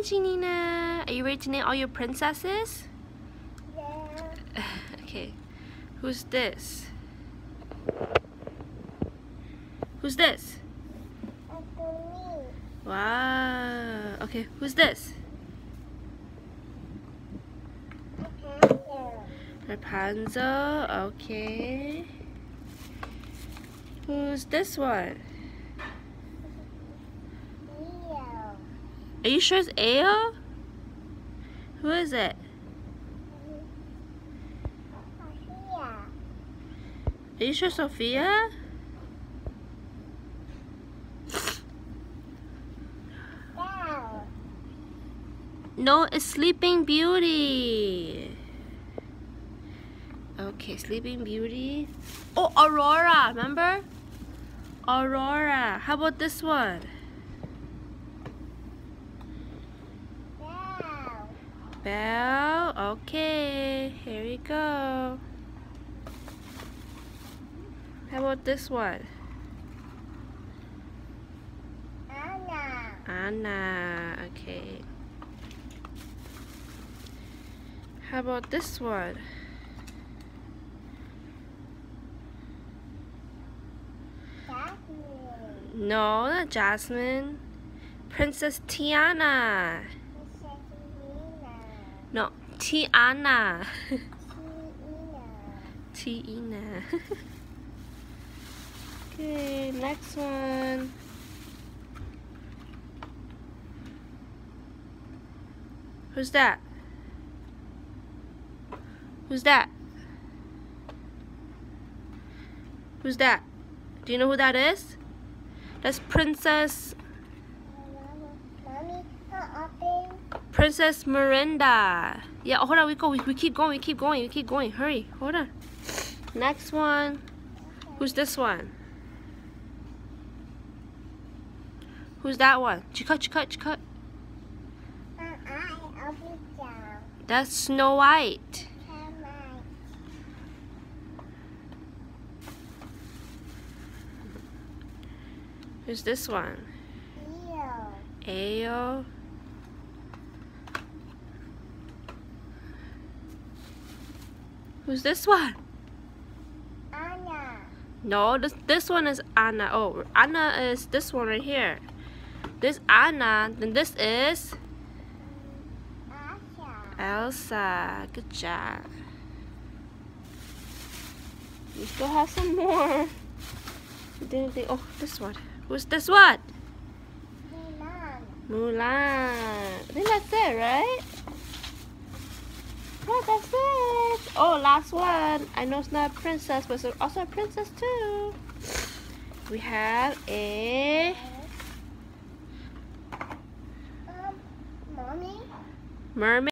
Hi, Janina. Are you ready to name all your princesses? Yeah. okay. Who's this? Who's this? That's for me. Wow. Okay, who's this? Rapunzel. Rapunzel. Okay. Who's this one? Are you sure it's Ao? Who is it? Are you sure Sophia? Belle. No, it's Sleeping Beauty. Okay, Sleeping Beauty. Oh, Aurora, remember? Aurora. How about this one? Belle. Okay, here we go. How about this one? Anna. Anna. Okay. How about this one? Jasmine. No, not Jasmine. Princess Tiana. No, Tiana. Tina. Tina. okay, next one. Who's that? Who's that? Who's that? Do you know who that is? That's Princess Mommy, open. Princess Miranda. Yeah, hold on, we go. We, we keep going, we keep going, we keep going. Hurry, hold on. Next one. Who's this one? Who's that one? I open down. That's Snow White. Who's this one? Leo. Ao. Who's this one? Anna. No, this this one is Anna. Oh, Anna is this one right here. This Anna, then this is Asha. Elsa. Good job. We still have some more. Didn't think. Oh, this one. Who's this one? Milan. Mulan. I think that's it, right? Yeah, that's it. Oh, last one. I know it's not a princess, but it's also a princess too. We have a Um, mommy. mermaid.